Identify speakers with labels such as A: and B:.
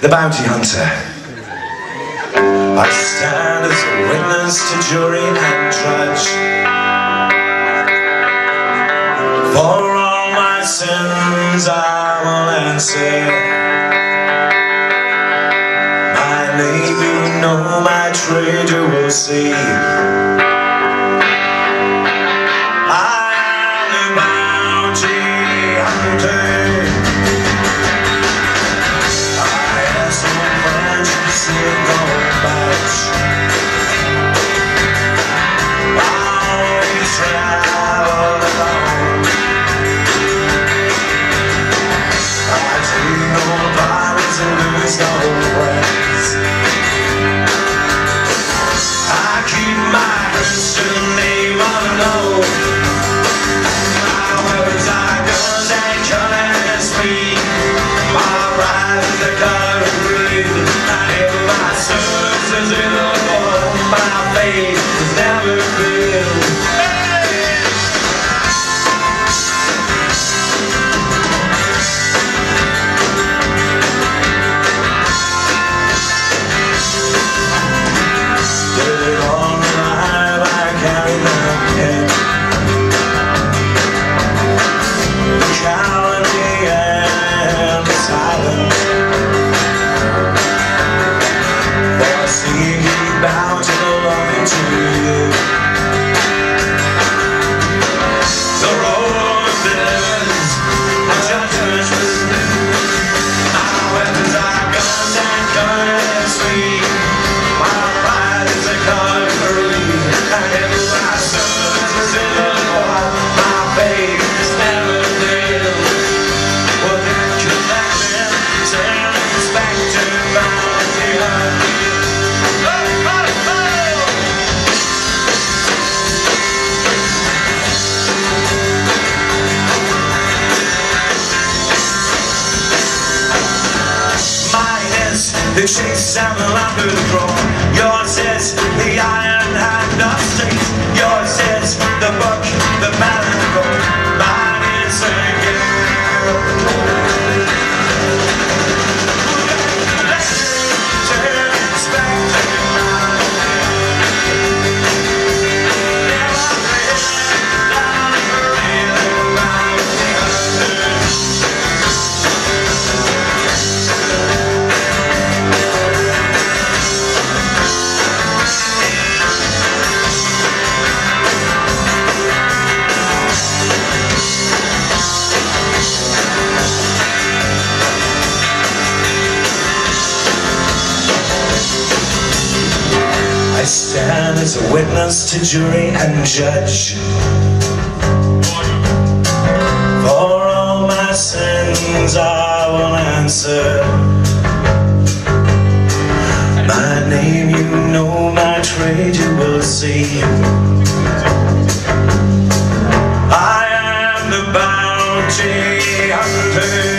A: The Bounty Hunter. I stand as a witness to jury and judge. For all my sins I will answer. My name you know, my trade you will see the chase and the lumber draw. Yours is the iron hand of state. Yours is the book, the mallet stand as a witness to jury and judge. For all my sins I will answer. My name you know, my trade you will see. I am the bounty hunter.